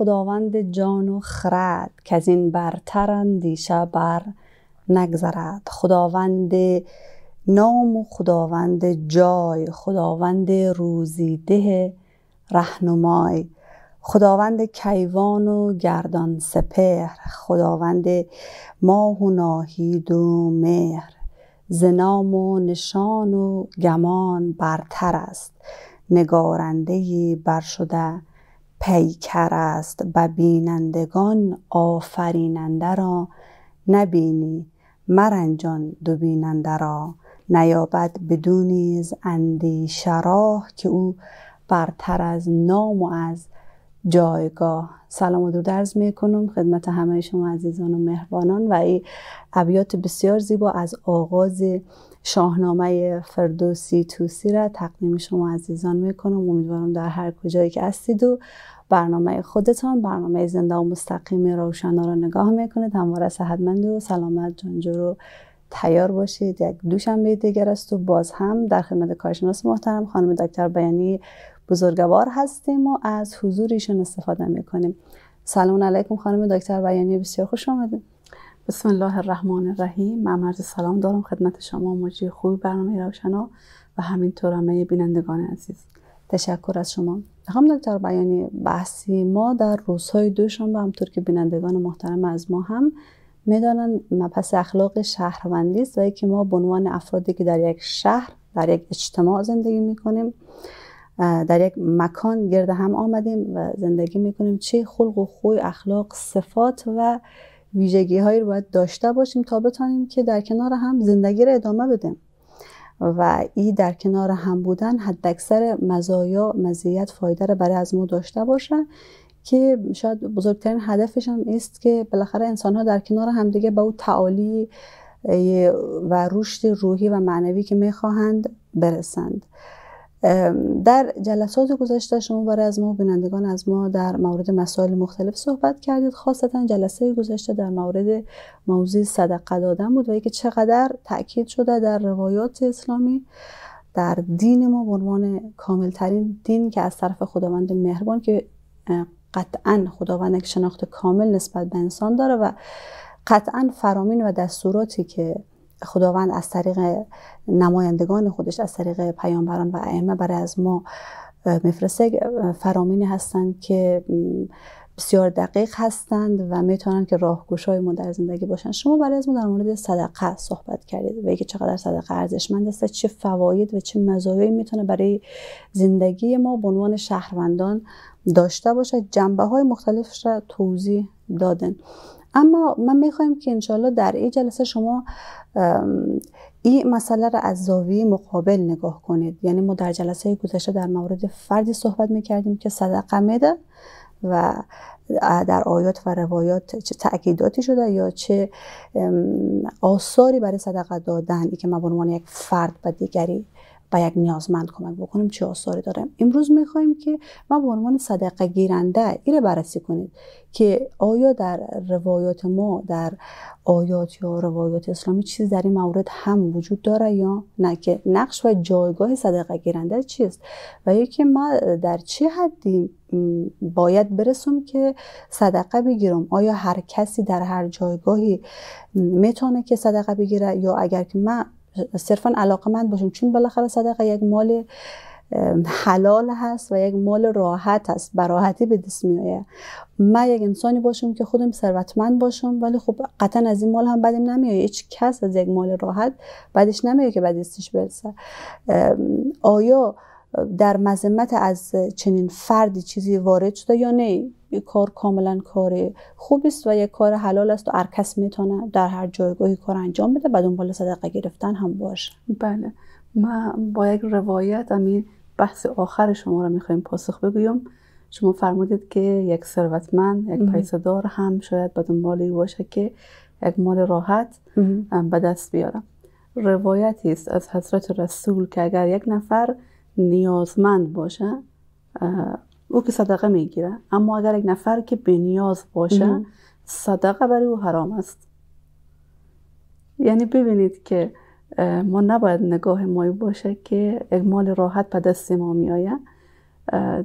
خداوند جان و خرد که از این برتر اندیشه بر نگذرد. خداوند نام و خداوند جای خداوند روزیده رهنمای. خداوند کیوان و گردان سپهر. خداوند ماه و ناهید و مهر. زنام و نشان و گمان برتر است. نگارنده بر شده پیکر است به بینندگان آفریننده را نبینی. مرنجان دو بیننده را نیابد بدونیز اندیشه راه که او برتر از نام و از جایگاه. سلام و درود عرض می کنم خدمت همه شما عزیزان و مهربانان و این ابیات بسیار زیبا از آغاز شاهنامه فردوسی توسی را تقدیم شما عزیزان می کنم امیدوارم در هر کجایی که هستید و برنامه خودتان برنامه زنده و مستقیم روشنا را نگاه می‌کنید. همواره صحتمند و سلامت جانجو رو تیار باشید. یک دوشنبه دیگر است و باز هم در خدمت کارشناس محترم خانم دکتر بیانی بزرگوار هستیم و از حضور ایشون استفاده می‌کنیم. سلام علیکم خانم دکتر بیانی بسیار خوش آمدید. بسم الله الرحمن الرحیم من عرض سلام دارم خدمت شما مجری خوبی برنامه روشنا و همینطور همه بینندگان عزیز. تشکر از شما. خانم دکتر بیانی بحثی ما در روزهای دوشنبه همطور که بینندگان محترم از ما هم می‌دانند مبحث اخلاق شهروندی است و که ما به عنوان افرادی که در یک شهر در یک اجتماع زندگی می‌کنیم. در یک مکان گرد هم آمدیم و زندگی می‌کنیم. چه خلق و خوی اخلاق صفات و ویژگی هایی رو باید داشته باشیم تا بتانیم که در کنار هم زندگی رو ادامه بدیم. و این در کنار هم بودن حد اکثر مزایا مزیت فایده رو برای از ما داشته باشن که شاید بزرگترین هدفش هم است که بالاخره انسان ها در کنار همدیگه به او تعالی و رشد روحی و معنوی که می‌خواهند برسند. در جلسات گذشته شما برای از ما بینندگان از ما در مورد مسائل مختلف صحبت کردید. خاصتا جلسه گذشته در مورد موضوع صدقه دادن بود و که چقدر تاکید شده در روایات اسلامی در دین ما به عنوان کاملترین دین که از طرف خداوند مهربان که قطعا خداوند یک شناخت کامل نسبت به انسان داره و قطعا فرامین و دستوراتی که خداوند از طریق نمایندگان خودش از طریق پیامبران و ائمه برای از ما میفرسته فرامینی هستند که بسیار دقیق هستند و می‌تونن که راهگشای ما در زندگی باشن شما برای از ما در مورد صدقه صحبت کردید و اینکه چقدر صدقه ارزشمند است چه فواید و چه مزایایی می‌تونه برای زندگی ما به عنوان شهروندان داشته باشه جنبه های مختلفش را توضیح دادن. اما من می‌خوایم که انشالله در این جلسه شما این مسئله را از زاویه مقابل نگاه کنید. یعنی ما در جلسه گذشته در مورد فردی صحبت می‌کردیم که صدقه میده و در آیات و روایات چه تأکیداتی شده یا چه آثاری برای صدقه دادن ای که ما به عنوان یک فرد به دیگری به یک نیازمند کمک بکنیم چه آثاری داره. امروز می‌خواهیم که ما به عنوان صدقه گیرنده ایره بررسی کنید که آیا در روایات ما در آیات یا روایات اسلامی چیزی در این مورد هم وجود داره یا نه که نقش و جایگاه صدقه گیرنده چیست و یکی ما در چه حدی باید برسم که صدقه بگیرم آیا هر کسی در هر جایگاهی می‌تونه که صدقه بگیره یا اگر که من صرفا علاقه مند باشم چون بالاخره صدقه یک مال حلال هست و یک مال راحت هست براحتی به دست میآید. من یک انسانی باشم که خودم ثروتمند باشم ولی خب قطعا از این مال هم بدم نمیاد هیچ کس از یک مال راحت بعدش نمیاد که بعد دستش برسه. آیا در مذمت از چنین فردی چیزی وارد شده یا نه؟ یک کار کاملا کار خوب است و یک کار حلال است و هر کس می‌تونه در هر جایگاهی کار انجام بده بعد دنبال صدقه گرفتن هم باشه. بله. ما با یک روایت امین بحث آخر شما را می‌خوایم پاسخ بگویم. شما فرمودید که یک ثروتمند یک پیسدار هم شاید به دنبال باشه که یک مال راحت به دست بیاره. روایتی است از حضرت رسول که اگر یک نفر نیازمند باشه او که صدقه می‌گیره. اما اگر یک نفر که به نیاز باشه صدقه برای او حرام است. یعنی ببینید که ما نباید نگاه مایی باشه که یک مال راحت به دست ما میآید.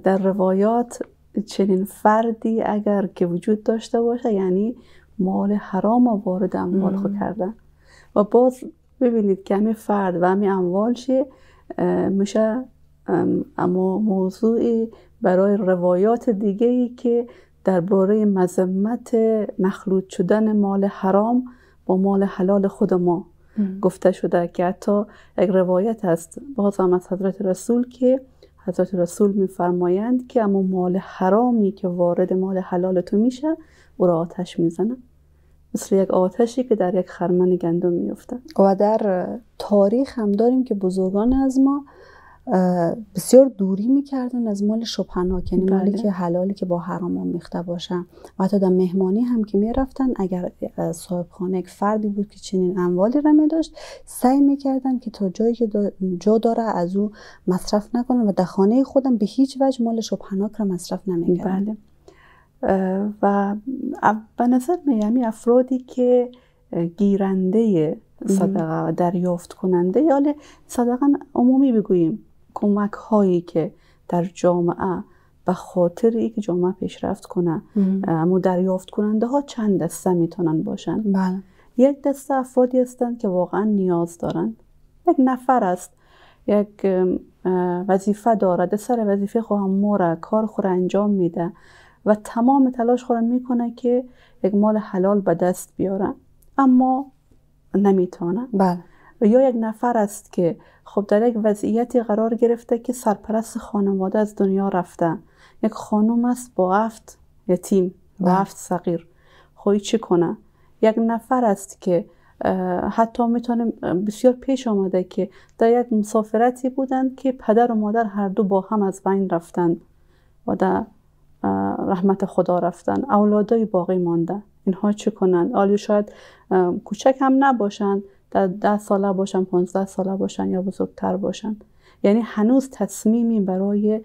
در روایات چنین فردی اگر که وجود داشته باشه یعنی مال حرام وارد اموال خود کردن و باز ببینید که همین فرد و همین اموالش میشه اما موضوعی برای روایات دیگه ای که درباره مذمت مخلوط شدن مال حرام با مال حلال خود ما گفته شده که حتی یک روایت هست. باز هم از حضرت رسول که حضرت رسول میفرمایند که اما مال حرامی که وارد مال حلال تو میشه او را آتش می‌زنه. مثل یک آتشی که در یک خرمن گندم میفته و در تاریخ هم داریم که بزرگان از ما بسیار دوری می‌کردن از مال شبهناک یعنی مالی بله. که حلالی که با حرام آمیخته باشن. و حتی در مهمانی هم که می‌رفتن اگر صاحب خانه یک فردی بود که چنین اموالی را می داشت سعی می‌کردن که تا جایی که دا- جا داره از او مصرف نکنن و در خانه خودم به هیچ وجه مال شبهناک را مصرف نمی‌کردن. بله. و به نظر میامی افرادی که گیرنده صدقه و دریافت کننده یا صدقه عمومی بگوییم. کمک هایی که در جامعه به خاطر ای که جامعه پیشرفت کنه اما دریافت کننده ها چند دسته می‌تونن باشن؟ بله. یک دسته افرادی هستند که واقعا نیاز دارند یک نفر است. یک وظیفه دارد. سر وظیفه خواهم موره کار خور انجام میده و تمام تلاش خور می‌کنه که یک مال حلال به دست بیاره. اما نمی‌تونه. بله. و یا یک نفر است که خب در یک وضعیتی قرار گرفته که سرپرست خانواده از دنیا رفته. یک خانوم است با هفت یتیم با بله. هفت صغیر. خب چی کنه؟ یک نفر است که حتی می‌تونه بسیار پیش آمده که در یک مسافرتی بودند که پدر و مادر هر دو با هم از بین رفتند و در رحمت خدا رفتن. اولادای باقی مانده. اینها چه کنند آیا شاید کوچک هم نباشند در ده ساله باشن پانزده ساله باشن یا بزرگتر باشن. یعنی هنوز تصمیمی برای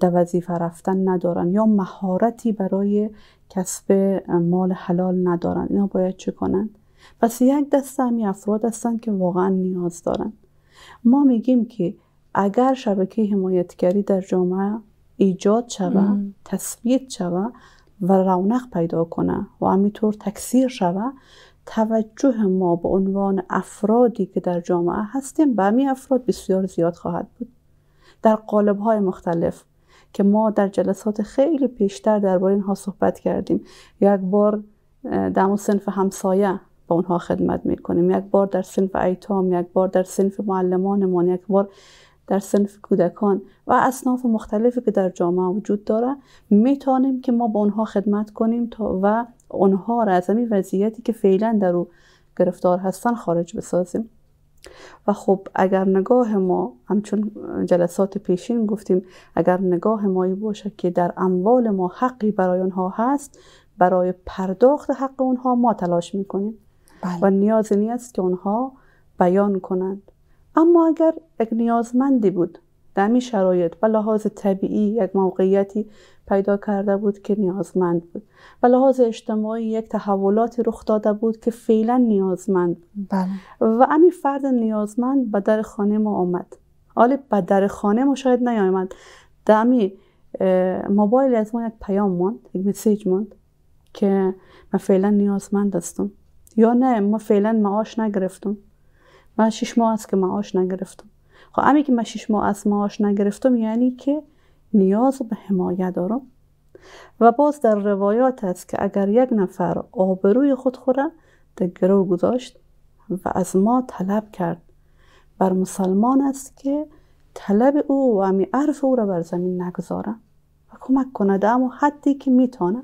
در وظیفه رفتن ندارن یا مهارتی برای کسب مال حلال ندارن. اینا باید چه کنند پس یک دسته همی افراد هستند که واقعا نیاز دارن. ما میگیم که اگر شبکه حمایتگری در جامعه ایجاد شوه تثبیت شوه و رونق پیدا کنه و همینطور تکثیر شوه توجه ما به عنوان افرادی که در جامعه هستیم به همین افراد بسیار زیاد خواهد بود. در قالب های مختلف که ما در جلسات خیلی پیشتر درباره اینها صحبت کردیم یک بار در صنف همسایه با اونها خدمت می‌کنیم یک بار در صنف ایتام یک بار در صنف معلمانمان یک بار در صنف کودکان و اصناف مختلفی که در جامعه وجود داره. می‌تونیم که ما با اونها خدمت کنیم تا و اونها را از همین وضعیتی که فعلا در او گرفتار هستن خارج بسازیم. و خب اگر نگاه ما همچون جلسات پیشین گفتیم اگر نگاه مایی باشه که در اموال ما حقی برای اونها هست برای پرداخت حق اونها ما تلاش می‌کنیم. بله. و نیازی نیست که اونها بیان کنند. اما اگر یک نیازمندی بود در شرایط و لحاظ طبیعی یک موقعیتی پیدا کرده بود که نیازمند بود. و لحاظ اجتماعی یک تحولاتی رخ داده بود که فعلا نیازمند بود. بله. و همین فرد نیازمند به در خانه ما آمد. حالا به در خانه ما شاید نیامد. اه، موبایل از ما یک پیام ماند یک مسیج ماند که من فعلا نیازمند هستم. یا نه ما فعلا معاش نگرفتم. من شش ماه است که معاش نگرفتم. خب همین که من شش ماه از معاش نگرفتم یعنی که نیاز به حمایت دارم و باز در روایات است که اگر یک نفر آبروی خود خوره در گرو گذاشت و از ما طلب کرد. بر مسلمان است که طلب او و همی عرف او را بر زمین نگذاره و کمک کنه در اما حدی که می‌تونه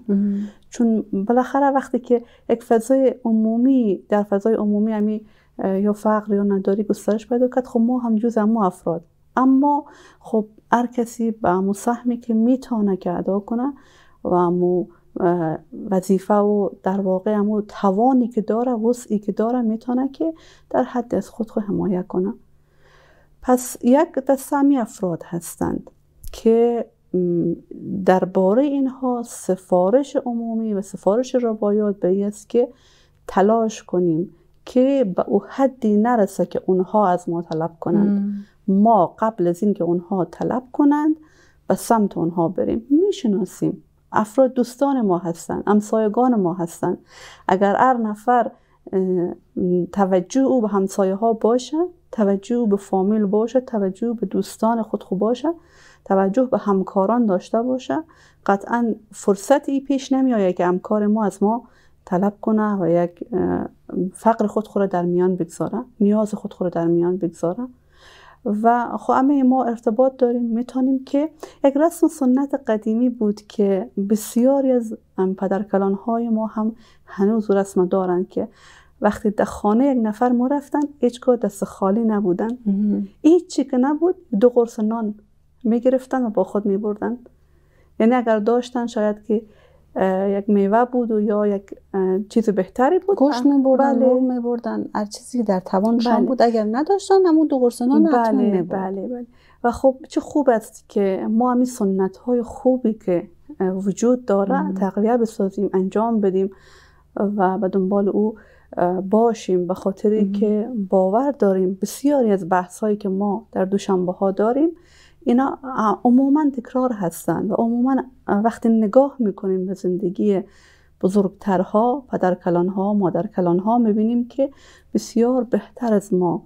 چون بالاخره وقتی که یک فضای عمومی در فضای عمومی اه، یا فقر یا نداری گسترش پیدا کرد خب ما هم جز همو افراد. اما خب هر کسی به همو سهمی که می‌تونه که ادا کنه و اه، وظیفه و در واقع همو توانی که داره وسعی که داره می‌تونه که در حد از خود خود حمایت کنه. پس یک دسته افراد هستند که درباره اینها سفارش عمومی و سفارش روایات به است که تلاش کنیم که به او حدی نرسه که اونها از ما طلب کنند. ما قبل از اینکه اونها طلب کنند به سمت اونها بریم. می‌شناسیم. افراد دوستان ما هستند همسایگان ما هستند اگر هر نفر توجه او به همسایه ها باشه توجه به فامیل باشه توجه به دوستان خود خوب باشه توجه به همکاران داشته باشه قطعا فرصتی پیش نمیآید که همکار ما از ما طلب کنه و یک فقر خود خود در میان بگذاره نیاز خود خود در میان بگذاره. و خب همه ما ارتباط داریم می‌تونیم که یک رسم سنت قدیمی بود که بسیاری از پدرکلان های ما هم هنوز رسم دارن که وقتی در خانه یک نفر ما رفتن هیچگاه دست خالی نبودن. هیچی که نبود دو قرص نان می‌گرفتن و با خود میبردن. یعنی اگر داشتن شاید که یک میوه بود و یا یک چیز بهتری بود؟ گوشت می بردن بله. می بردن هر چیزی که در توانشان بله. بود اگر نداشتن همون دو قرص نان بله بله بله. و خب چه خوب است که ما همین سنت های خوبی که وجود داره تقویه بسازیم انجام بدیم و به دنبال او باشیم. به خاطری که باور داریم بسیاری از بحث هایی که ما در دوشنبه ها داریم اینا عموما تکرار هستند و عموما وقتی نگاه می‌کنیم به زندگی بزرگترها پدر کلانها مادر کلانها می‌بینیم که بسیار بهتر از ما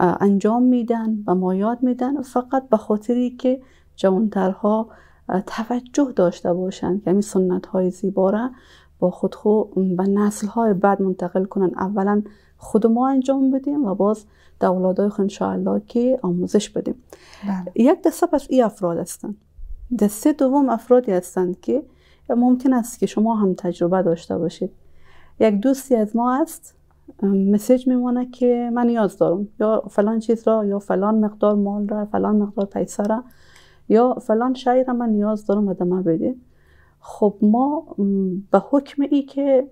انجام میدن و ما یاد میدن فقط به خاطری که جوانترها توجه داشته باشند که همین سنت های زیبا با خود خود به نسل های بعد منتقل کنن. اولا خود ما انجام بدیم و باز در اولادای خود انشاءالله که آموزش بدیم. بله. یک دسته پس ای افراد هستند. دسته دوم افرادی هستند که ممکن است که شما هم تجربه داشته باشید. یک دوستی از ما است مسیج میمونه که من نیاز دارم. یا فلان چیز را یا فلان مقدار مال را فلان مقدار پیسه را یا فلان شای را من نیاز دارم و دمه بده خب ما به حکم ای که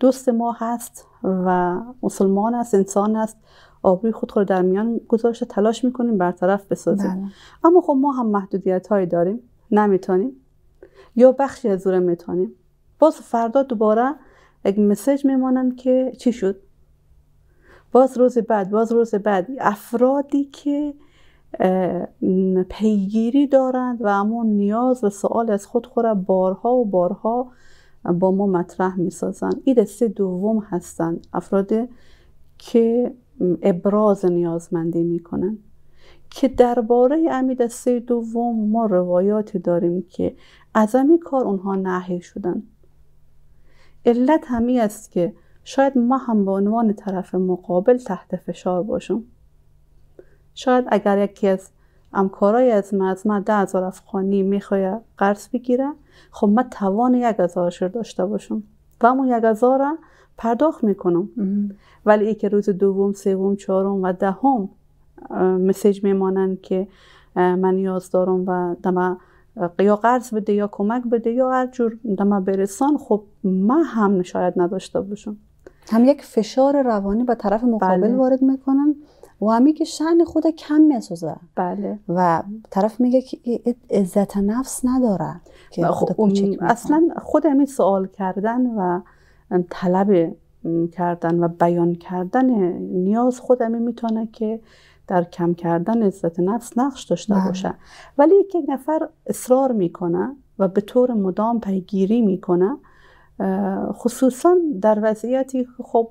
دوست ما هست و مسلمان است انسان است. آبروی خود رو در میان گذاشته تلاش می‌کنیم برطرف بسازیم. بله. اما خب ما هم محدودیت هایی داریم. نمی‌تونیم. یا بخشی از او می‌تونیم. باز فردا دوباره یک مسیج میمانن که چی شد؟ باز روز بعد باز روز بعد. افرادی که پیگیری دارند و همون نیاز و سوال از خود خوره بارها و بارها با ما مطرح می‌سازند این دسته دوم هستند افراد که ابراز نیازمندی می‌کنن. که درباره امی دسته دوم ما روایاتی داریم که از امی کار اونها نهی شدن. علت همی است که شاید ما هم به عنوان طرف مقابل تحت فشار باشم شاید اگر یکی از امکارای از ما از ما ده هزار افغانی می‌خواه قرض بگیره؟ خب من توان یک هزارش داشته باشم. و همون یک هزار پرداخت می‌کنم. ولی ای که روز دوم سوم چهارم و دهم مسیج میمانند که من نیاز دارم و دم یا قرض بده یا کمک بده یا هر جور دم برسان خب من هم شاید نداشته باشم. هم یک فشار روانی به طرف مقابل بله. وارد می‌کنن. و همی که شن خود کم می‌سازه بله. و طرف میگه که عزت نفس نداره که خود اصلا خود همین سوال کردن و طلب کردن و بیان کردن نیاز خود همین می‌تونه که در کم کردن عزت نفس نقش داشته بله. باشه. ولی یک نفر اصرار می‌کنه و به طور مدام پیگیری می‌کنه خصوصا در وضعیتی خب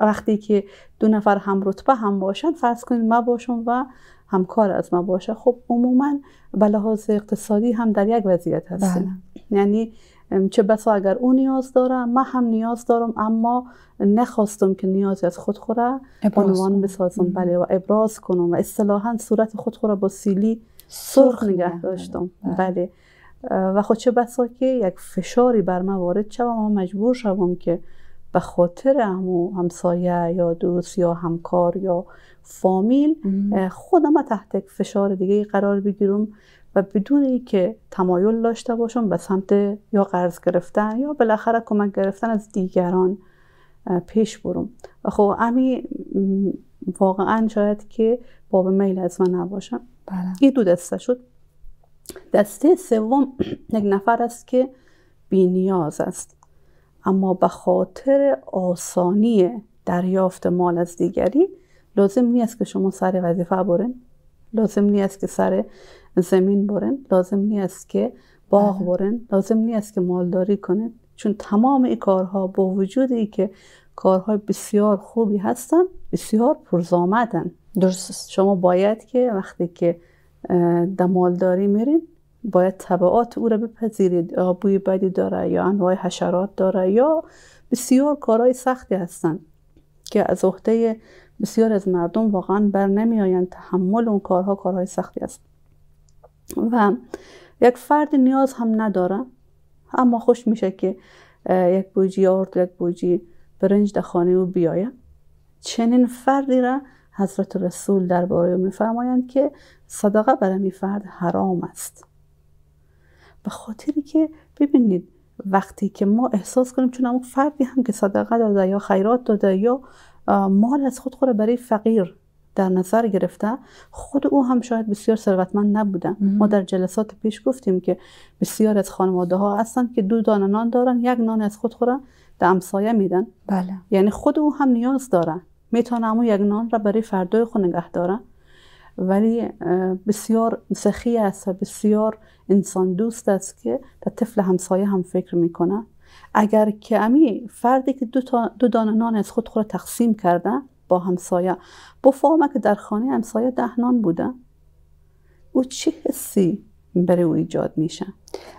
وقتی که دو نفر هم رتبه هم باشن فرض کنید ما باشم و همکار از ما باشه. خب عموما به لحاظ اقتصادی هم در یک وضعیت هستیم. بله. یعنی چه بسا اگر او نیاز داره من هم نیاز دارم اما نخواستم که نیازی از خود خوره عنوان بسازم. بله و ابراز کنم و اصطلاحا صورت خود خوره با سیلی سرخ نگه داشتم. بله, بله. و خود چه بسا که یک فشاری بر من وارد شوم و مجبور شوم که به خاطر همو همسایه یا دوست یا همکار یا فامیل خودم تحت فشار دیگه قرار بگیرم و بدون اینکه تمایل داشته باشم به سمت یا قرض گرفتن یا بالاخره کمک گرفتن از دیگران پیش برم. و خب امی واقعا شاید که باب میل از من نباشم بله. این دو دسته شد. دسته سوم یک نفر است که بی نیاز است. اما به خاطر آسانی دریافت مال از دیگری لازم نیست که شما سر وظیفه برین. لازم نیست که سر زمین برن لازم نیست که باغ بله. برن لازم نیست که مالداری کنید چون تمام این کارها با وجود ای که کارهای بسیار خوبی هستن بسیار پرزامدن درست. شما باید که وقتی که اه، در مالداری میرین؟ باید طبعات او را بپذیرید. بوی بدی داره یا انواع حشرات داره یا بسیار کارهای سختی هستن که از عهده بسیار از مردم واقعا بر نمی تحمل اون کارها کارهای سختی است. و یک فرد نیاز هم نداره اما خوش میشه که یک بوجی آرد یک بوجی برنج در خانه او بیایه چنین فردی را حضرت رسول درباره او میفرمایند که صدقه برای فرد حرام است. به خاطری که ببینید وقتی که ما احساس کنیم چون اون فردی هم که صدقه داده یا خیرات داده یا مال از خود خود برای فقیر در نظر گرفته خود او هم شاید بسیار ثروتمند نبوده ما در جلسات پیش گفتیم که بسیار از خانواده ها هستن که دو دانه نان دارن یک نان از خود خود در همسایه میدن. بله. یعنی خود او هم نیاز داره می‌تونه همون یک نان را برای فردای خود نگه داره ولی بسیار سخی است و بسیار انسان دوست است که در طفل همسایه هم فکر می‌کنه اگر که امی فردی که دو, تا دو دانه نان از خود خود تقسیم کرده با همسایه بفهمه که در خانه همسایه ده نان بوده او چه حسی؟ برای او ایجاد میشه.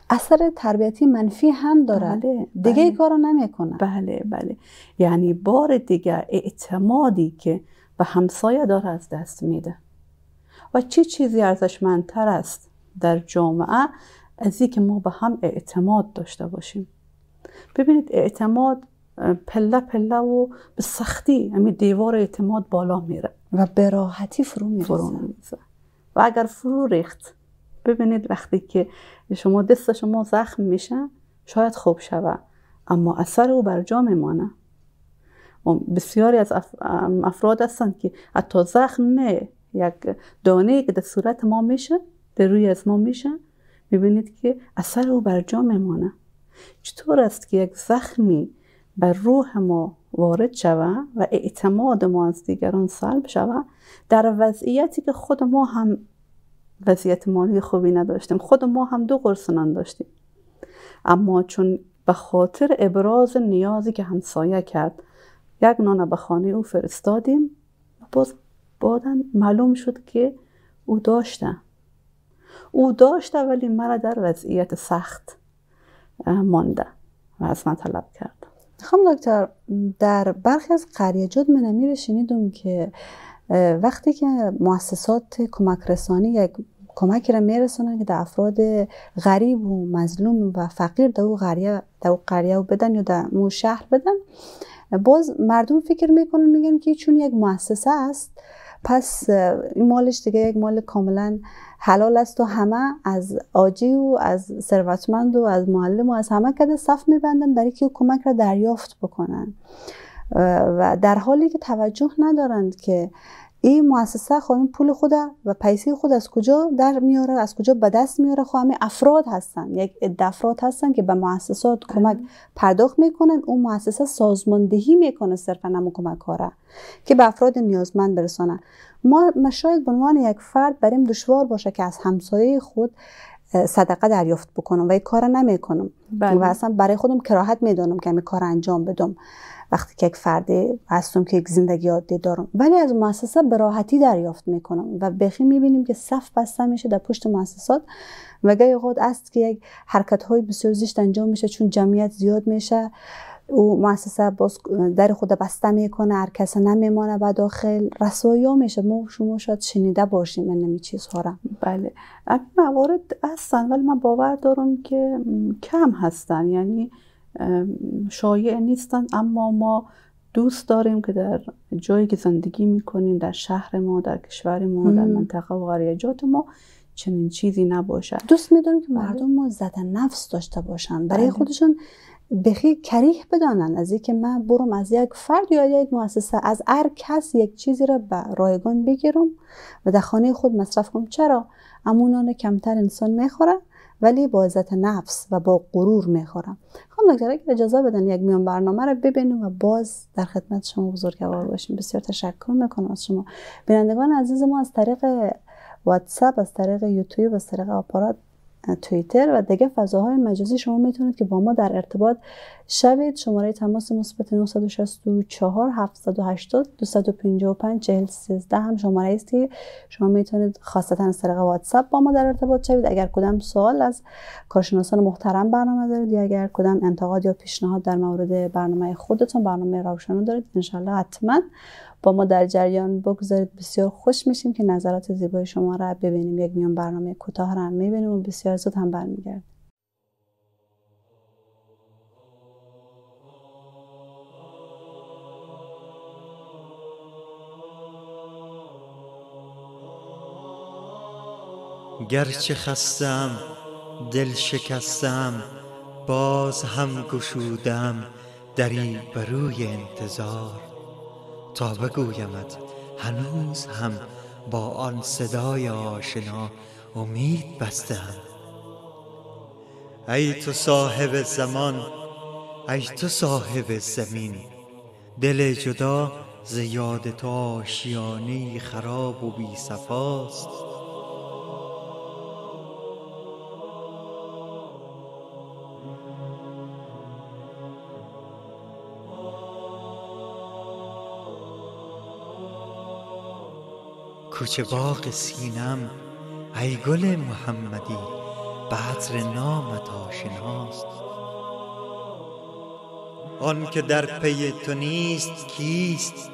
اثر تربیتی منفی هم داره بله، دیگه بله. کارو نمی‌کنه. بله بله. یعنی بار دیگه اعتمادی که به همسایه داره از دست میده. و چه چیزی ارزشمندتر است در جامعه از اینکه ما به هم اعتماد داشته باشیم؟ ببینید اعتماد پله پله و به سختی همین دیوار اعتماد بالا میره. و به راحتی فرو میریزه. و اگر فرو ریخت ببینید وقتی که شما دست شما زخم میشه شاید خوب شوه اما اثر او بر جا میمانه. بسیاری از افراد هستند که حتی زخم نه یک دانه که در صورت ما میشه در روی از ما میشه می‌بینید که اثر او بر جا میمانه. چطور است که یک زخمی بر روح ما وارد شوه و اعتماد ما از دیگران سلب شوه در وضعیتی که خود ما هم وضعیت مالی خوبی نداشتیم. خود ما هم دو قرص نان داشتیم. اما چون به خاطر ابراز نیازی که همسایه کرد یک نان به خانه او فرستادیم باز بعدا معلوم شد که او داشته. او داشته ولی مرا در وضعیت سخت مانده و از من طلب کرد. خانم دکتر در برخی از قریجات من امیر شنیدم که وقتی که مؤسسات کمک رسانی یک کمکی را میرسونن که در افراد غریب و مظلوم و فقیر در او قریه در او قریه و بدن یا در او شهر بدن. باز مردم فکر می‌کنن میگن که چون یک مؤسسه است پس این مالش دیگه یک مال کاملا حلال است و همه از آجی و از ثروتمند و از معلم و از همه کده صف میبندن برای که کمک را دریافت بکنن. و در حالی که توجه ندارند که این مؤسسه خب این پول خود و پیسه خود از کجا در میاره؟ از کجا به دست میاره؟ خب همه افراد هستن. یک عده افراد هستن که به مؤسسات کمک پرداخت می‌کنن. اون مؤسسه سازماندهی می‌کنه صرفا همون کمک ها را که به افراد نیازمند برسانن ما شاید به عنوان یک فرد بریم دشوار باشه که از همسایه خود صدقه دریافت بکنم و این کار نمی‌کنم. بله. و اصلا برای خودم کراهت می‌دانم که همین کار انجام بدم. وقتی که یک فرد هستم که یک زندگی عادی دارم. ولی از مؤسسه به راحتی دریافت می‌کنم و بخی می‌بینیم که صف بسته میشه در پشت مؤسسات و گاهی اوقات است که یک حرکت های بسیار زشت انجام میشه چون جمعیت زیاد میشه. او مؤسسه باز در خود بسته می‌کنه هر کس نمیمانه به داخل. رسوایی ها میشه ما شما شاید شنیده باشیم من نمی چیزها را. بله. موارد هستن ولی من باور دارم که کم هستن. یعنی شایع نیستن اما ما دوست داریم که در جایی که زندگی می‌کنیم در شهر ما در کشور ما در. منطقه و قریجات ما چنین چیزی نباشه دوست میداریم که بله. مردم ما زدن نفس داشته باشن برای بله. خودشون بخی کریه بدانن از اینکه من برم از یک فرد یا یک مؤسسه از هر کس یک چیزی را به رایگان بگیرم و در خانه خود مصرف کنم چرا امونان کمتر انسان می‌خوره ولی با عزت نفس و با غرور می‌خورم. خانم دکتر اگر اجازه بدن یک میان برنامه رو ببینیم و باز در خدمت شما بزرگوار باشیم. بسیار تشکر می‌کنم از شما. بینندگان عزیز ما از طریق واتساپ از طریق یوتیوب از طریق آپارات توییتر و دیگه فضاهای مجازی شما می‌تونید که با ما در ارتباط شوید. شماره تماس مثبت 964 780 255 40 13 هم شماره است. که شما می‌تونید خاصتا از طریق واتساپ با ما در ارتباط شوید. اگر کدام سوال از کارشناسان محترم برنامه دارید یا اگر کدام انتقاد یا پیشنهاد در مورد برنامه خودتون برنامه روشنو دارید انشالله حتما با ما در جریان بگذارید. بسیار خوش میشیم که نظرات زیبای شما را ببینیم. یک میان برنامه کوتاه را می‌بینیم و بسیار زود هم برمیگردیم. گرچه خستم دل شکستم باز هم گشودم دری بروی انتظار. تا بگویمت هنوز هم با آن صدای آشنا امید بستم ای تو صاحب زمان ای تو صاحب زمین دل جدا ز یاد تو آشیانه خراب و بی صفاست. کوچه باغ سینم ای گل محمدی به نامت آشناست. آن که در پی تو نیست کیست؟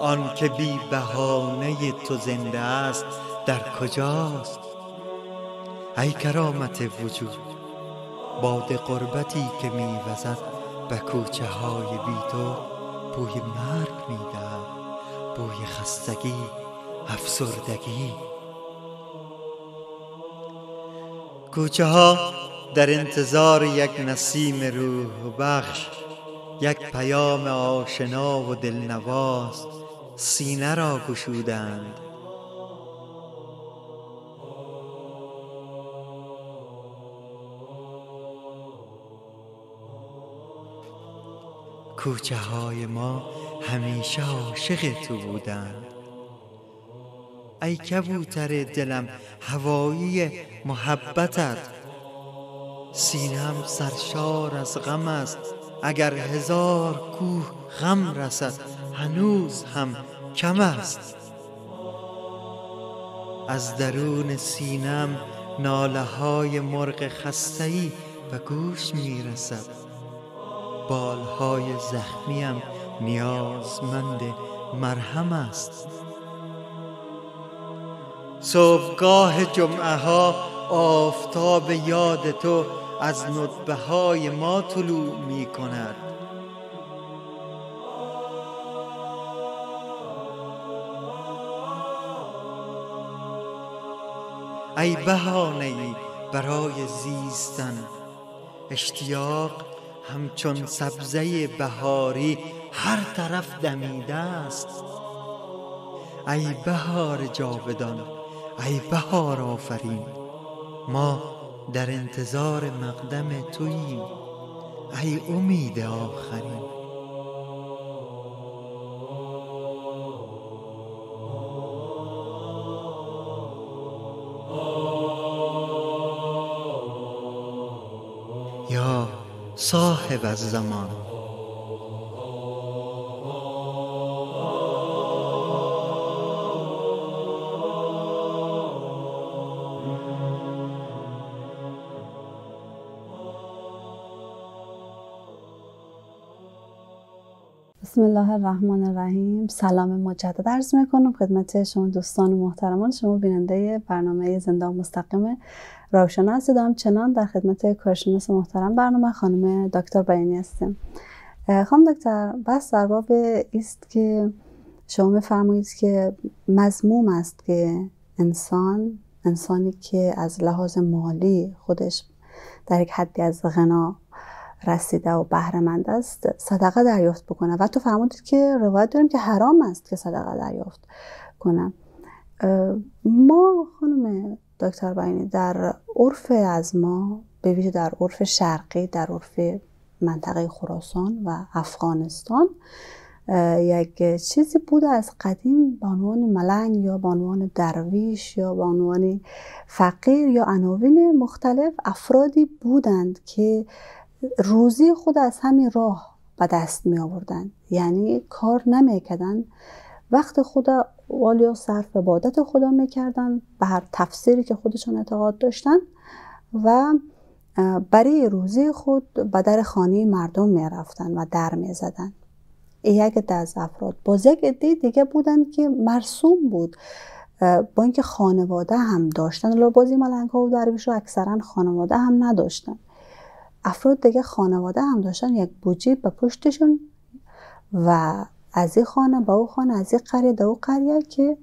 آن که بی بهانه تو زنده است در کجاست؟ ای کرامت وجود باد قربتی که میوزد به کوچه های بی تو بوی مرگ می‌دهد بوی خستگی افسردگی. کوچه ها در انتظار یک نسیم روح بخش یک پیام آشنا و دلنواست سینه را گشودند. کوچه های ما همیشه عاشق تو بودند. ای کبوتر دلم هوایی محبتت. سینم سرشار از غم است اگر هزار کوه غم رسد هنوز هم کم است. از درون سینم ناله های مرغ خستهی به گوش می رسد بالهای زخمیم نیازمند مرهم است. صبحگاه جمعه ها آفتاب یاد تو از ندبه های ما طلوع می کند ای بهانه ای برای زیستن. اشتیاق همچون سبزه بهاری هر طرف دمیده است. ای بهار جاودان ای بهار آفرین. ما در انتظار مقدم توییم. ای امید آخرین. یا صاحب الزمان بسم الله الرحمن الرحیم. سلام مجدد عرض می‌کنم خدمت شما دوستان و محترمان شما بیننده برنامه زنده مستقیم روشنا هستید. و همچنان در خدمت کارشناس محترم برنامه خانم دکتر بیانی هستیم. خانم دکتر بس در باب است که شما میفرمایید که مضموم است که انسان انسانی که از لحاظ مالی خودش در یک حدی از غنا رسیده و بهرهمند است صدقه دریافت بکنه. و تو فرمودید که روایت داریم که حرام است که صدقه دریافت کنه. ما خانم دکتر باینی در عرف از ما به ویژه در عرف شرقی در عرف منطقه خراسان و افغانستان یک چیزی بوده از قدیم به عنوان ملنگ یا به عنوان درویش یا به عنوان فقیر یا عناوین مختلف افرادی بودند که روزی خود از همین راه به دست می آوردن. یعنی کار نمی‌کردن. وقت خود والیا صرف عبادت خدا می‌کردن به هر تفسیری که خودشان اعتقاد داشتن و برای روزی خود به در خانه مردم می‌رفتن و در می‌زدن. یک از افراد. باز یک عده دیگه بودند که مرسوم بود. با اینکه خانواده هم داشتن. لو بازی ملنگ ها و درویش ها اکثرا خانواده هم نداشتن. افراد دیگه خانواده هم داشتن یک بوجی به پشتشون و از این خانه به او خانه از این قریه به او قریه که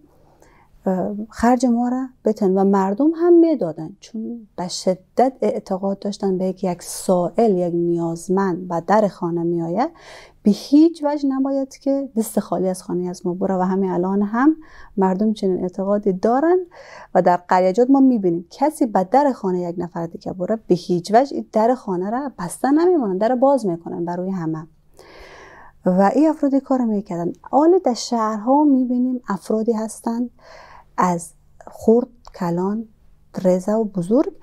خرج ما را بتن. و مردم هم می‌دادن چون به شدت اعتقاد داشتن به یک سائل یک نیازمند و در خانه میآید. به هیچ وجه نباید که دست خالی از خانه از ما بره و همین الان هم مردم چنین اعتقادی دارن و در قریجات ما می‌بینیم. کسی به در خانه یک نفر دیگه بره به هیچ وجه در خانه را بسته نمیمونن در باز می‌کنن برای همه. و این افرادی کار می‌کردن. حالا در شهرها می‌بینیم افرادی هستند از خرد کلان رزه و بزرگ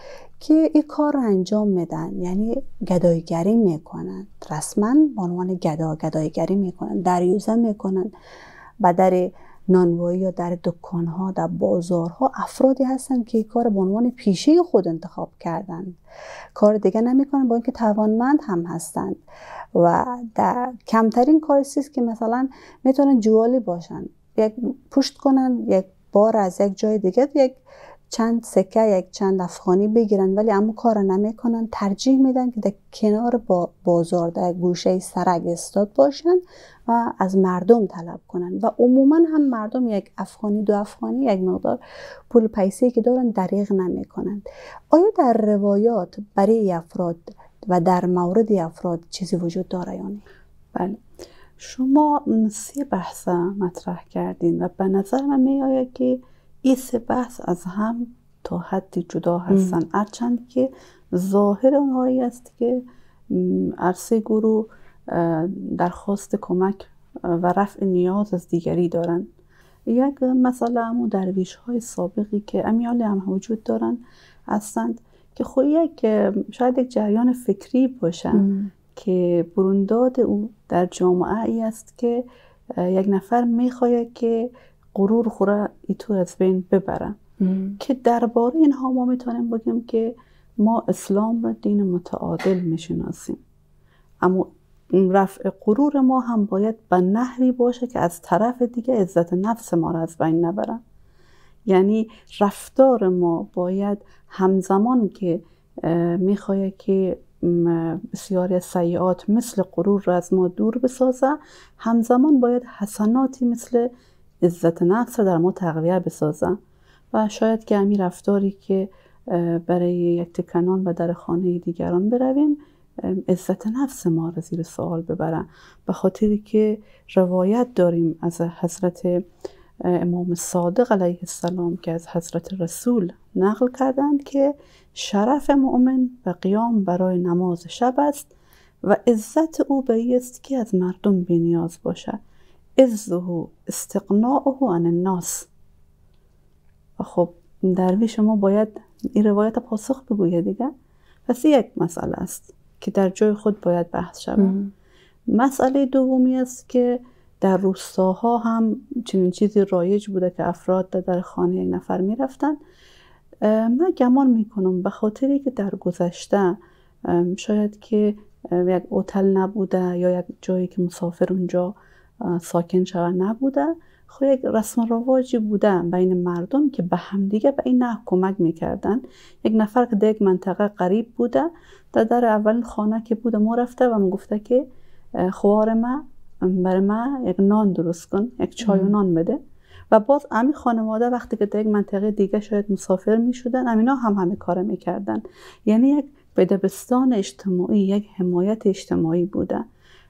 که این کار رو انجام میدن یعنی گدایگری می‌کنن. رسما به عنوان گدا گدایگری می‌کنن دریوزه می‌کنن و در نانوایی یا در دکانها در بازارها افرادی هستن که این کار به عنوان پیشه خود انتخاب کردن. کار دیگه نمی‌کنن با اینکه توانمند هم هستند. و در کمترین کاری که مثلا می‌تونن جوالی باشن. یک پشت کنن یک بار از یک جای دیگه یک چند سکه یک چند افغانی بگیرن ولی اما کار نمی‌کنن. ترجیح میدن که در کنار بازار در گوشه سرک استاد باشن و از مردم طلب کنن. و عموما هم مردم یک افغانی دو افغانی یک مقدار پول پیسه که دارن دریغ نمی‌کنند آیا در روایات برای افراد و در مورد افراد چیزی وجود داره یا بله. شما سه بحث مطرح کردین و به نظر من می که این سه بحث از هم تا حدی جدا هستن. هرچند که ظاهر اونهایی است که عرصه گروه درخواست کمک و رفع نیاز از دیگری دارند یک مسئله همون درویش های سابقی که امیال هم وجود دارن هستند که خود یک شاید یک جریان فکری باشن که برونداد او در جامعه ای است که یک نفر می‌خواهد که غرور خوره ایتو از بین ببره. که درباره اینها ما می‌تونیم بگیم که ما اسلام را دین متعادل می‌شناسیم. اما رفع غرور ما هم باید به نحوی باشه که از طرف دیگه عزت نفس ما را از بین نبره. یعنی رفتار ما باید همزمان که می‌خواه که بسیاری از سیعات مثل غرور را از ما دور بسازه همزمان باید حسناتی مثل عزت نفس را در ما تقویه بسازه و شاید که همین رفتاری که برای یک تکنان و در خانه دیگران برویم عزت نفس ما را زیر سوال ببرن به خاطری که روایت داریم از حضرت امام صادق علیه السلام که از حضرت رسول نقل کردند که شرف مؤمن و قیام برای نماز شب است و عزت او به است که از مردم بینیاز باشد. عزه استقناعه عن الناس. و خب دروی شما باید این روایت پاسخ بگویه دیگه. پس یک مسئله است که در جای خود باید بحث شود. مسئله دومی است که در روستاها هم چنین چیزی رایج بوده که افراد در خانه یک نفر می‌رفتن. من گمان می‌کنم به خاطری که در گذشته شاید که یک اوتل نبوده یا یک جایی که مسافر اونجا ساکن شود نبوده خب یک رسم رواجی بوده بین مردم که به همدیگه به این نه کمک می‌کردن. یک نفر که در یک منطقه قریب بوده در در اول خانه که بوده ما رفته و گفته که خوار ما برای ما یک نان درست کن یک چای و نان بده. و باز امی خانواده وقتی که در یک منطقه دیگه شاید مسافر می شدن امینا هم همه کار می‌کردن. یعنی یک بدبستان اجتماعی یک حمایت اجتماعی بوده.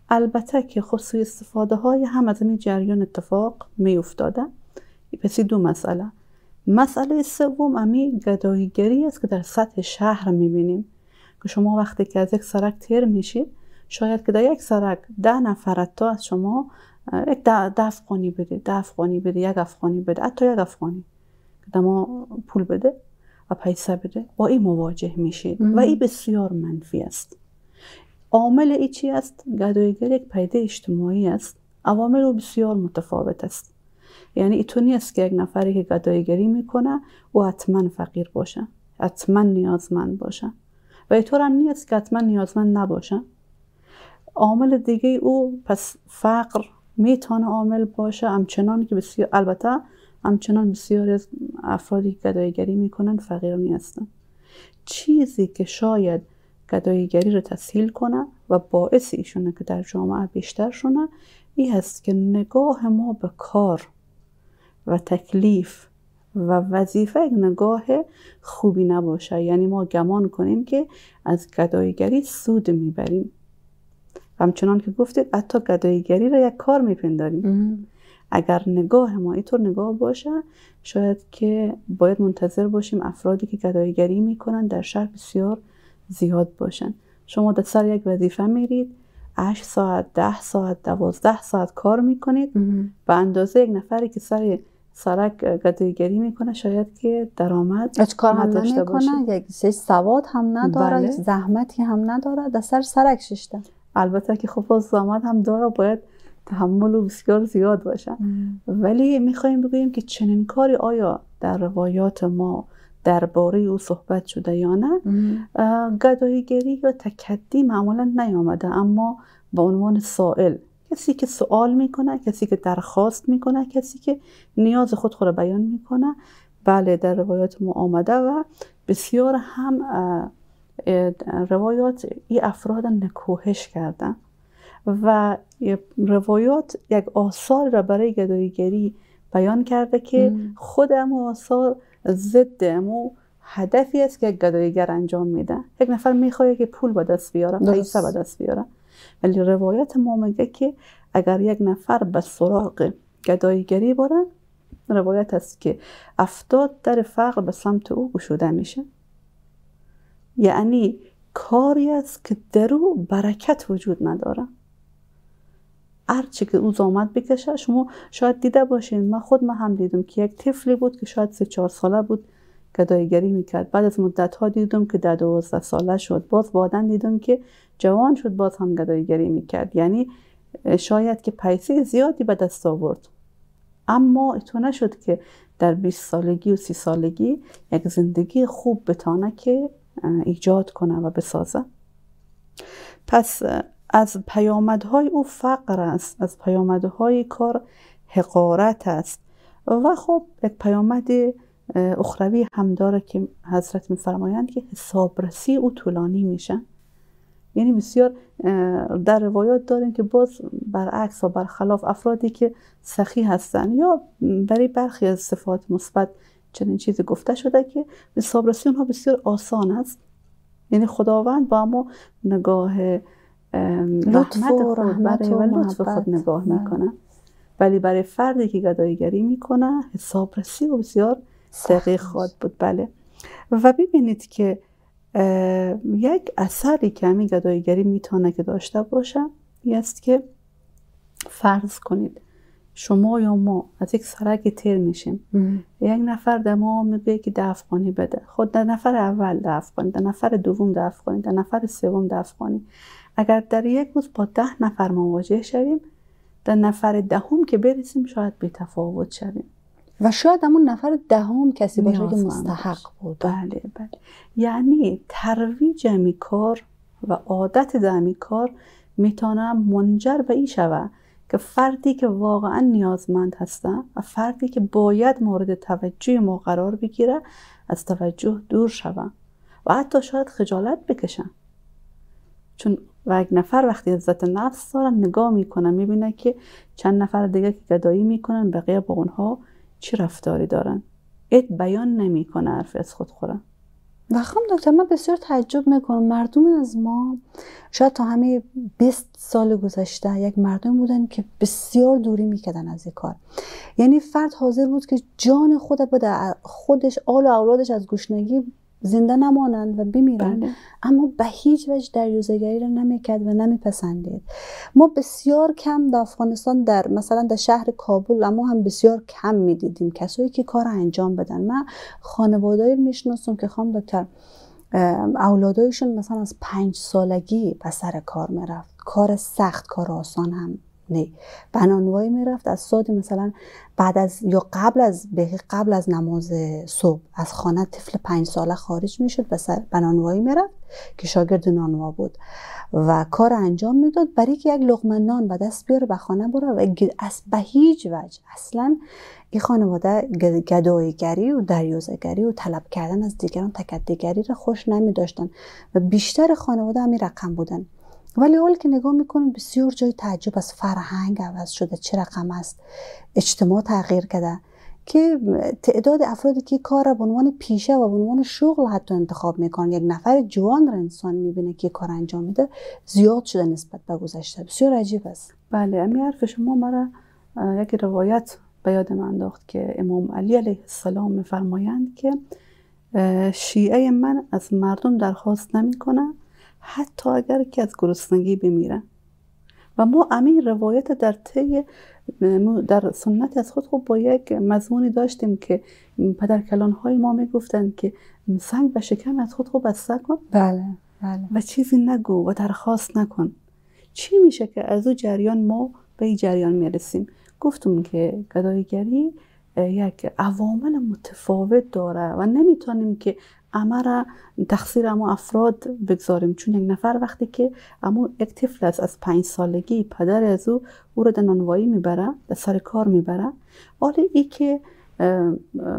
البته که خصوصی استفاده های هم از این جریان اتفاق می افتاده پس دو مسئله. مسئله سوم امی گداییگری است که در سطح شهر می بینیم که شما وقتی که از یک سرک تیر میشید شاید که در یک سرک ده نفر تا از شما یک ده افغانی بده ده افغانی بده یک افغانی بده حتی یک افغانی. دما پول بده و پیسه بده. با این مواجه میشید. و این بسیار منفی است. عامل ای چی است گدایگری یک پیده اجتماعی است. عوامل او بسیار متفاوت است. یعنی ایتو نیست که یک نفری که گدایگری می‌کنه و حتما فقیر باشه. حتما نیازمند باشه. و اینطور هم نیست که حتما نیازمند نباشه. عامل دیگه او پس فقر می‌تونه عامل باشه. همچنان که بسیار البته همچنان بسیاری از افرادی که گدایگری می‌کنن فقیر نیستن. چیزی که شاید گدایگری رو تسهیل کنه و باعث ایشونه که در جامعه بیشتر شونه این هست که نگاه ما به کار و تکلیف و وظیفه نگاه خوبی نباشه. یعنی ما گمان کنیم که از گدایگری سود می‌بریم. همچنان که گفتید حتی گدایگری را یک کار میپنداریم. اگر نگاه ما اینطور نگاه باشه شاید که باید منتظر باشیم افرادی که گدایگری می‌کنن در شهر بسیار زیاد باشن. شما در سر یک وظیفه میرید 8 ساعت ده ساعت دوازده ساعت کار می‌کنید. به اندازه یک نفری که سر سرک گدایگری می‌کنه شاید که درآمد هیچ کار هم نمی‌کنه. یک سواد هم نداره بله. زحمتی هم نداره. در سر سرک ششته البته که خب زحمت هم داره باید تحمل و بسیار زیاد باشه. ولی می‌خوایم بگوییم که چنین کاری آیا در روایات ما درباره او صحبت شده یا نه گدایگری یا تکدی معمولا نیامده اما به عنوان سائل کسی که سوال می‌کنه کسی که درخواست می‌کنه کسی که نیاز خود خود بیان می‌کنه. بله در روایات ما آمده و بسیار هم روایات ای افراد نکوهش کردن و روایات یک آثار را برای گدایگری بیان کرده که خود امو آثار ضد امو هدفی است که یک گدایگر انجام میده. یک نفر می‌خواد که پول به دست بیاره پیسه به دست بیاره. ولی روایت ما میگه که اگر یک نفر به سراغ گدایگری بره روایت است که افتاد در فقر به سمت او گشوده میشه. یعنی کاری است که در او برکت وجود نداره. هرچی که او زامت بکشه شما شاید دیده باشین. من خود من هم دیدم که یک طفلی بود که شاید سه چهار ساله بود گدایگری می‌کرد. بعد از مدت ها دیدم که در دوازده ساله شد. باز بعدا دیدم که جوان شد باز هم گدایگری می‌کرد. یعنی شاید که پیسه زیادی به دست آورد. اما تو نشد که در 20 سالگی و 30 سالگی یک زندگی خوب بتانه که ایجاد کنه و بسازه. پس از پیامدهای او فقر است از پیامدهای کار حقارت است. و خب یک پیامد اخروی هم داره که حضرت میفرمایند که حسابرسی او طولانی میشه. یعنی بسیار در روایات داریم که باز برعکس و برخلاف افرادی که سخی هستن یا برای برخی از صفات مثبت چنین چیزی گفته شده که حسابرسی اونها بسیار آسان است. یعنی خداوند با ما نگاه لطف و رحمت و, لطف خود نگاه بله. می‌کنه. ولی برای فردی که گدایگری می‌کنه حسابرسی و بسیار دقیق خواهد بود. بله. و ببینید که یک اثری که همین گدایگری می‌تونه که داشته باشه این است که فرض کنید شما یا ما از یک سرک تیر میشیم. یک نفر در ما میگه که ده افغانی بده. خود در نفر اول ده افغانی در نفر دوم ده افغانی در نفر سوم ده افغانی. اگر در یک روز با ده نفر مواجه شویم در نفر دهم که برسیم شاید به تفاوت شویم. و شاید همون نفر دهم کسی باشه که مستحق بود. بله بله. یعنی ترویج همی کار و عادت دمی کار می‌تونه منجر به این شود که فردی که واقعا نیازمند هسته و فردی که باید مورد توجه ما قرار بگیره از توجه دور شوه و حتی شاید خجالت بکشن چون و یک نفر وقتی عزت نفس دارن نگاه می‌کنن می‌بینه که چند نفر دیگه که گدایی می‌کنن بقیه با اونها چی رفتاری دارن. ات بیان نمی‌کنه حرف از خود خورن و خب دکتر من بسیار تعجب می‌کنم. مردم از ما شاید تا همه 20 سال گذشته یک مردم بودن که بسیار دوری می‌کردن از این کار. یعنی فرد حاضر بود که جان خود بده خودش آل و اولادش از گشنگی زنده نمانند و بمیرند. بله. اما به هیچ وجه دریازگری را نمی‌کرد و نمیپسندید. ما بسیار کم در افغانستان در مثلا در شهر کابل اما هم بسیار کم می‌دیدیم. کسایی که کار انجام بدن. من خانوادایی می‌شناسم که خانم دکتر اولادایشون مثلا از پنج سالگی به سر کار می‌رفت. کار سخت کار آسان هم. نه. بنانوایی می‌رفت از ساعت مثلا بعد از یا قبل از به قبل از نماز صبح از خانه طفل پنج ساله خارج می‌شد سر بنانوایی می‌رفت که شاگرد نانوا بود و کار انجام می‌داد برای که یک لقمه نان به دست بیاره به خانه بره و از به هیچ وجه. اصلا این خانواده گ- گداییگری و دریازگری و طلب کردن از دیگران تکدیگری را خوش نمی داشتن و بیشتر خانواده همین رقم بودن. ولی حال که نگاه می‌کنیم بسیار جای تعجب از فرهنگ عوض شده چه رقم است. اجتماع تغییر کرده که تعداد افرادی که کار را به عنوان پیشه و به عنوان شغل حتی انتخاب می‌کنن یک نفر جوان را انسان می‌بینه که کار انجام میده زیاد شده نسبت به گذشته. بسیار عجیب است. بله امی حرف شما مرا یک روایت به یاد من انداخت که امام علی علیه السلام میفرمایند که شیعه من از مردم درخواست نمی‌کنه حتی اگر که از گرسنگی بمیره. و ما امین روایت در طی در سنت از خود خب با یک مضمونی داشتیم که پدر کلان های ما می‌گفتند که سنگ به شکم از خود خب بسته کن. بله بله. و چیزی نگو و درخواست نکن. چی میشه که از او جریان ما به این جریان می‌رسیم؟ گفتم که گدایگری یک عوامل متفاوت داره و نمی‌تونیم که همه را تقصیر اما افراد بگذاریم. چون یک نفر وقتی که اما یک طفل است از پنج سالگی پدر از او او را در نانوایی می‌بره در سر کار می‌بره. حالا ای که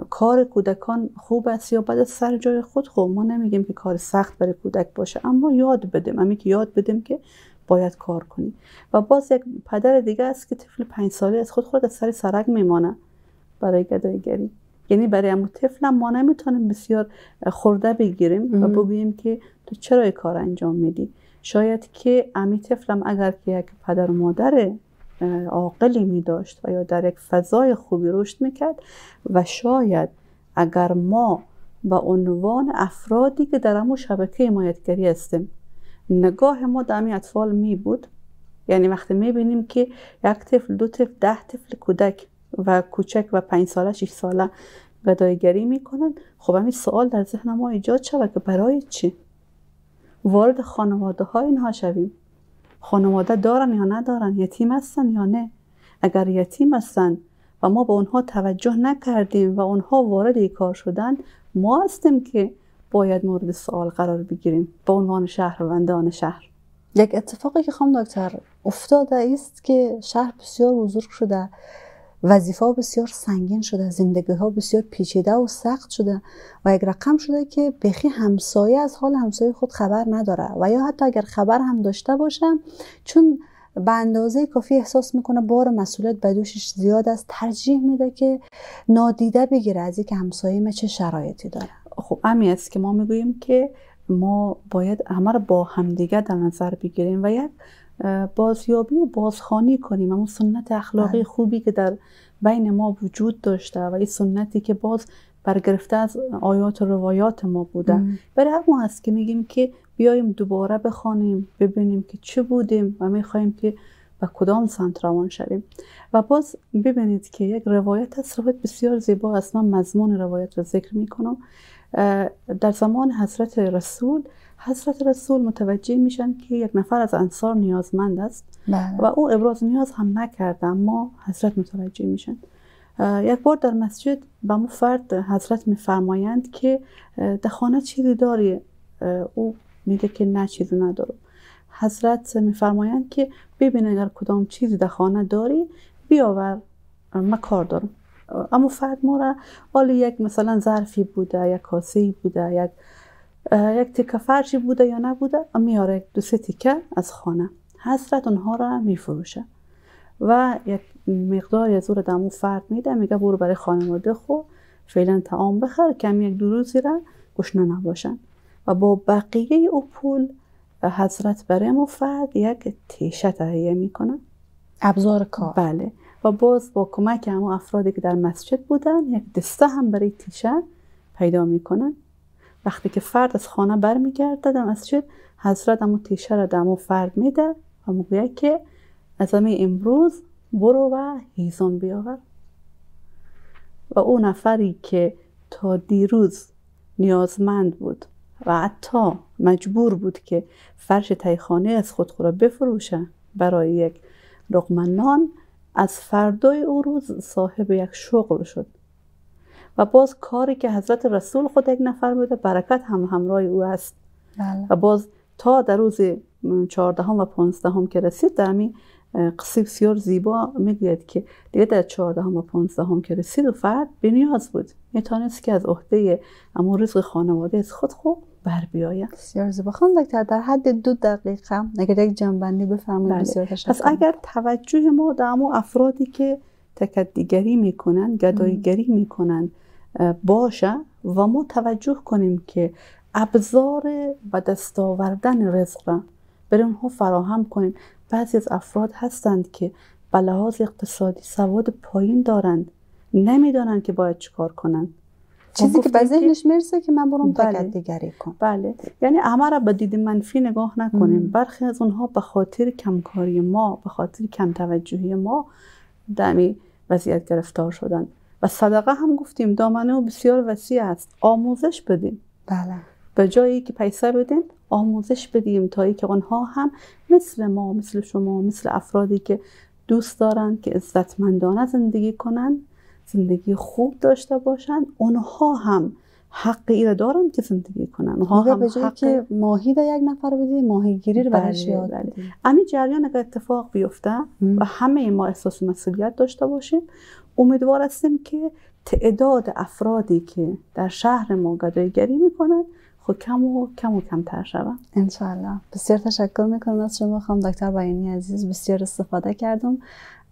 کار کودکان خوب است یا بد سر جای خود خب ما نمیگیم که کار سخت برای کودک باشه اما یاد بدیم. همین که یاد بدیم که باید کار کنی و باز یک پدر دیگه است که طفل پنج ساله از خود خود از سر سرک میمانه برای گدایگری. یعنی برای امو طفل هم ما نمی‌تونیم بسیار خورده بگیریم و. بگوییم که تو چرا این کار انجام میدی شاید که امی طفلم اگر که یک پدر و مادر عاقلی می داشت و یا در یک فضای خوبی رشد می‌کرد و شاید اگر ما به عنوان افرادی که در همون شبکه حمایتگری هستیم نگاه ما در همین اطفال می بود یعنی وقتی می بینیم که یک طفل دو طفل ده طفل کودک و کوچک و پنج ساله شش ساله گدایگری می‌کنن. خب همین سوال در ذهن ما ایجاد شود که برای چی؟ وارد خانواده های اینها شویم. خانواده دارن یا ندارن؟ یتیم هستن یا نه؟ اگر یتیم هستن و ما به اونها توجه نکردیم و اونها وارد این کار شدن ما هستیم که باید مورد سوال قرار بگیریم به عنوان شهروندان شهر. یک اتفاقی که خانم دکتر افتاده است که شهر بسیار بزرگ شده. وظیفه بسیار سنگین شده زندگی ها بسیار پیچیده و سخت شده و یک رقم شده که بخی همسایه از حال همسایه خود خبر نداره. و یا حتی اگر خبر هم داشته باشه چون به اندازه کافی احساس می‌کنه بار مسئولیت به دوشش زیاد است ترجیح میده که نادیده بگیره از اینکه همسایه ما چه شرایطی داره. خب همین است که ما می‌گوییم که ما باید همه رو با همدیگه در نظر بگیریم و یک بازیابی و بازخوانی کنیم. همون سنت اخلاقی بله. خوبی که در بین ما وجود داشته و این سنتی که باز برگرفته از آیات و روایات ما بوده. برای همون هست که میگیم که بیایم دوباره بخوانیم ببینیم که چه بودیم و می‌خواهیم که به کدام سمت روان شویم. و باز ببینید که یک روایت هست روایت بسیار زیبا است. من مضمون روایت رو ذکر می‌کنم. در زمان حضرت رسول حضرت رسول متوجه میشن که یک نفر از انصار نیازمند است بله. و او ابراز نیاز هم نکرد اما حضرت متوجه میشن. یک بار در مسجد به مو فرد حضرت میفرمایند که در خانه چیزی داری؟ او میگه که نه چیزی ندارم. حضرت میفرمایند که ببین اگر کدام چیزی در خانه داری بیاور من کار دارم. اما فرد ما را حالا یک مثلا ظرفی بوده یک کاسه بوده یک یک تیکه فرشی بوده یا نبوده میاره یک دو سه تیکه از خانه. حضرت اونها را میفروشه. و یک مقداری از او را در اون فرد میده میگه برو برای خانواده خو فعلا تعام بخر کمی یک دو روزی را گشنه نباشن. و با بقیه او پول حضرت برای مو فرد یک تیشه تهیه می‌کنه ابزار کار. بله. و باز با کمک همون افرادی که در مسجد بودن یک دسته هم برای تیشه پیدا می‌کنن. وقتی که فرد از خانه برمیگرده در مسجد حضرت امو تیشه را دمو فرد میده و می‌گوید که از امروز برو و هیزان بیاور. و اون نفری که تا دیروز نیازمند بود و حتی مجبور بود که فرش تیخانه از خود را بفروشه برای یک لقمه نان از فردای او روز صاحب یک شغل شد. و باز کاری که حضرت رسول خود یک نفر بوده برکت هم همراه او است. بله. و باز تا در روز چهاردهم و پانزدهم که رسید در همین قصه بسیار زیبا می‌گوید که دیگه در چهاردهم و پانزدهم که رسید و فرد به نیاز بود. می‌تونست که از عهده اما رزق خانواده از خود خوب بر بیاید. بسیار زیبا. خانم دکتر در حد دو دقیقه اگر یک جنبندی بفرمایید بله. بسیار تشکر. پس اگر توجه ما در افرادی که تکدیگری می‌کنن گدایگری می‌کنن باشه و ما توجه کنیم که ابزار و دستاوردن رزق را بر اونها فراهم کنیم. بعضی از افراد هستند که به لحاظ اقتصادی سواد پایین دارند. نمی‌دانند که باید چیکار کنند. چیزی که به ذهنش می‌رسه که من برم بله. دیگری کن بله. یعنی همه را به دید منفی نگاه نکنیم. برخی از اونها به خاطر کمکاری ما به خاطر کم توجهی ما دمی وضعیت گرفتار شدند. و صدقه هم گفتیم دامنه بسیار وسیع است. آموزش بدیم بله. به جایی که پیسه بدیم آموزش بدیم تا که آنها هم مثل ما مثل شما مثل افرادی که دوست دارند که عزتمندانه زندگی کنند زندگی خوب داشته باشند اونها هم حق ای دارن که زندگی کنن. اونها هم به حق... که ماهی دا یک نفر بدی ماهیگیری رو برش یاد بله. امی جریان اگر اتفاق بیفته و همه ما احساس مسئولیت داشته باشیم امیدوار هستیم که تعداد افرادی که در شهر ما گدایگری می‌کنن خود کم و کم و کمتر شود انشاءالله. بسیار تشکر می‌کنم از شما خانم دکتر بیانی عزیز. بسیار استفاده کردم.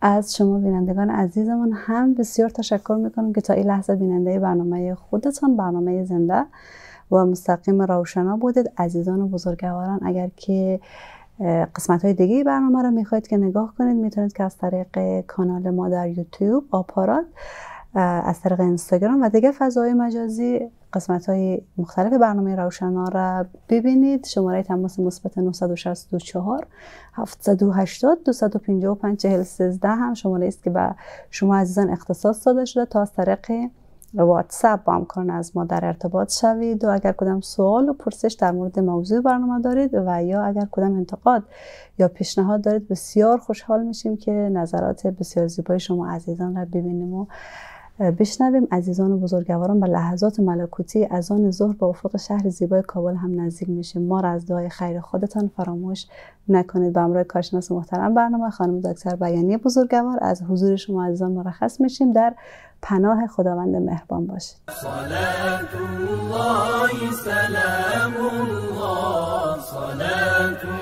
از شما بینندگان عزیزمون هم بسیار تشکر می‌کنم که تا این لحظه بیننده برنامه خودتان برنامه زنده و مستقیم روشنا بودید. عزیزان و بزرگواران اگر که قسمت های دیگه برنامه رو می‌خواید که نگاه کنید می‌تونید که از طریق کانال ما در یوتیوب آپارات از طریق اینستاگرام و دیگه فضای مجازی قسمت های مختلف برنامه روشنا را ببینید. شماره تماس مثبت 964 780 255 4013 هم شماره است که به شما عزیزان اختصاص داده شده تا از طریق واتساپ با امکان از ما در ارتباط شوید و اگر کدام سوال و پرسش در مورد موضوع برنامه دارید و یا اگر کدام انتقاد یا پیشنهاد دارید بسیار خوشحال میشیم که نظرات بسیار زیبای شما عزیزان را ببینیم و بشنویم. عزیزان و بزرگواران به لحظات ملکوتی از آن ظهر به افق شهر زیبای کابل هم نزدیک میشیم. ما را از دعای خیر خودتان فراموش نکنید. به همراه کارشناس محترم برنامه خانم دکتر بیانی بزرگوار از حضور شما عزیزان مرخص میشیم. در پناه خداوند مهربان باشید. سلام الله سلام الله سلام